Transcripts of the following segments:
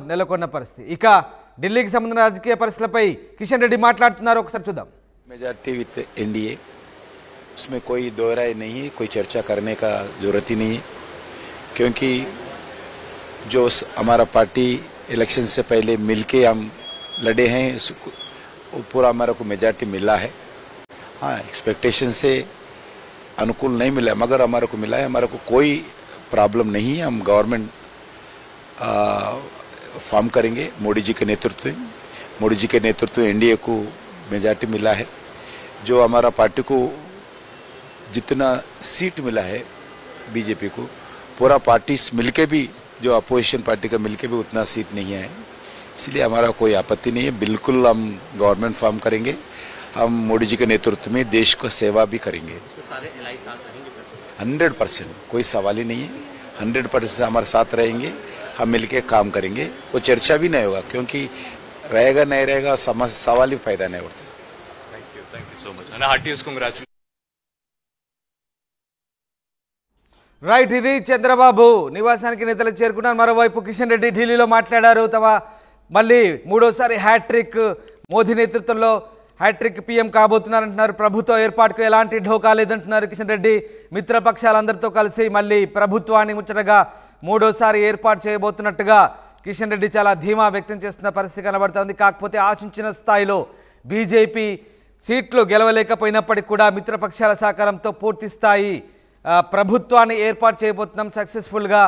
నెలకొన్న పరిస్థితి ఇక ఢిల్లీకి సంబంధించిన రాజకీయ పరిస్థితులపై కిషన్ రెడ్డి మాట్లాడుతున్నారు ఒకసారి చూద్దాం मेजॉरिटी विथ एनडीए उसमें कोई दो राय नहीं है कोई चर्चा करने का जरूरत ही नहीं है क्योंकि जो स- हमारा पार्टी इलेक्शन से पहले मिलके हम लड़े हैं उसको- वो पूरा हमारा को मेजॉरिटी मिला है हाँ एक्सपेक्टेशन से अनुकूल नहीं मिला है, मगर हमारे को मिला है हमारे को कोई प्रॉब्लम नहीं है हम गवर्नमेंट फॉर्म करेंगे। मोदी जी के नेतृत्व में। मोदी जी के नेतृत्व में एनडीए को मेजॉरिटी मिला है। जो हमारा पार्टी को जितना सीट मिला है बीजेपी को पूरा पार्टी मिलके भी जो अपोजिशन पार्टी का मिलके भी उतना सीट नहीं है। इसलिए हमारा कोई आपत्ति नहीं है। बिल्कुल हम गवर्नमेंट फॉर्म करेंगे। हम मोदी जी के नेतृत्व में देश को सेवा भी करेंगे। Hundred percent. कोई सवाल ही नहीं है। हंड्रेड परसेंट हमारे साथ रहेंगे। हम मिलके काम करेंगे वो चर्चा भी नहीं होगा क्योंकि रहेगा नहीं रहेगा समझ सवाल ही पैदा नहीं उठता Thank you. Thank you so much. And heartiest congratulations. Right ఇది చంద్రబాబు నివాసానికి నేతలు చేరుకున్నారు మరోవైపు కిషన్ రెడ్డి ఢిల్లీలో మాట్లాడారు తమ మళ్ళీ మూడోసారి హ్యాట్రిక్ మోదీ నేతృత్వంలో హ్యాట్రిక్ పీఎం కాబోతున్నారంటున్నారు. ప్రభుత్వ ఏర్పాటుకు ఎలాంటి ఢోకా లేదంటున్నారు కిషన్ రెడ్డి. మిత్రపక్షాలందరితో కలిసి మళ్ళీ ప్రభుత్వాన్ని ముచ్చటగా మూడోసారి ఏర్పాటు చేయబోతున్నట్టుగా కిషన్ రెడ్డి చాలా ధీమా వ్యక్తం చేస్తున్న పరిస్థితి కనబడుతోంది కాకపోతే ఆశించిన స్థాయిలో బీజేపీ సీట్లు గెలవలేకపోయినప్పటికీ కూడా మిత్రపక్షాల సహకారంతో పూర్తి స్థాయి ప్రభుత్వాన్ని ఏర్పాటు చేయబోతున్నాం. సక్సెస్ఫుల్గా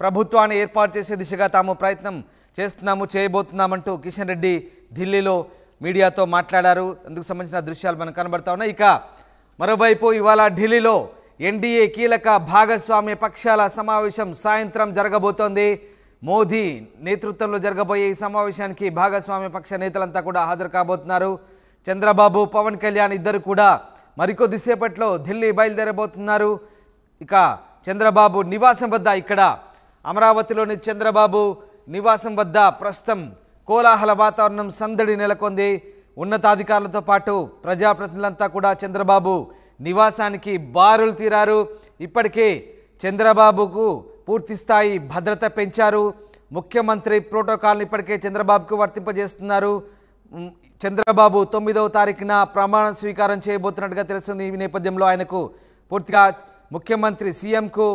ప్రభుత్వాన్ని ఏర్పాటు చేసే దిశగా తాము ప్రయత్నం చేస్తున్నాము చేయబోతున్నామంటూ కిషన్ రెడ్డి ఢిల్లీలో మీడియాతో మాట్లాడారు. అందుకు సంబంధించిన దృశ్యాలు మనకు కనబడతా ఉన్నాయి. ఇక మరోవైపు ఇవాళ ఢిల్లీలో ఎన్డీఏ కీలక భాగస్వామ్య పక్షాల సమావేశం సాయంత్రం జరగబోతోంది. మోదీ నేతృత్వంలో జరగబోయే ఈ సమావేశానికి భాగస్వామ్య పక్ష నేతలంతా కూడా హాజరు కాబోతున్నారు. చంద్రబాబు పవన్ కళ్యాణ్ ఇద్దరు కూడా మరికొద్దిసేపట్లో ఢిల్లీ బయలుదేరబోతున్నారు. ఇక చంద్రబాబు నివాసం వద్ద ఇక్కడ అమరావతిలోని చంద్రబాబు నివాసం వద్ద ప్రస్తుతం కోలాహల వాతావరణం సందడి నెలకొంది. ఉన్నతాధికారులతో పాటు ప్రజాప్రతినిధులంతా కూడా చంద్రబాబు నివాసానికి బారులు తీరారు. ఇప్పటికే చంద్రబాబుకు పూర్తి స్థాయి భద్రత పెంచారు. ముఖ్యమంత్రి ప్రోటోకాల్ని ఇప్పటికే చంద్రబాబుకు వర్తింపజేస్తున్నారు. చంద్రబాబు తొమ్మిదవ తారీఖున ప్రమాణ స్వీకారం చేయబోతున్నట్టుగా తెలుస్తుంది. ఈ నేపథ్యంలో ఆయనకు పూర్తిగా ముఖ్యమంత్రి సీఎంకు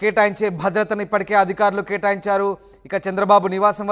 కేటాయించే భద్రతను ఇప్పటికే అధికారులు కేటాయించారు. ఇక చంద్రబాబు నివాసం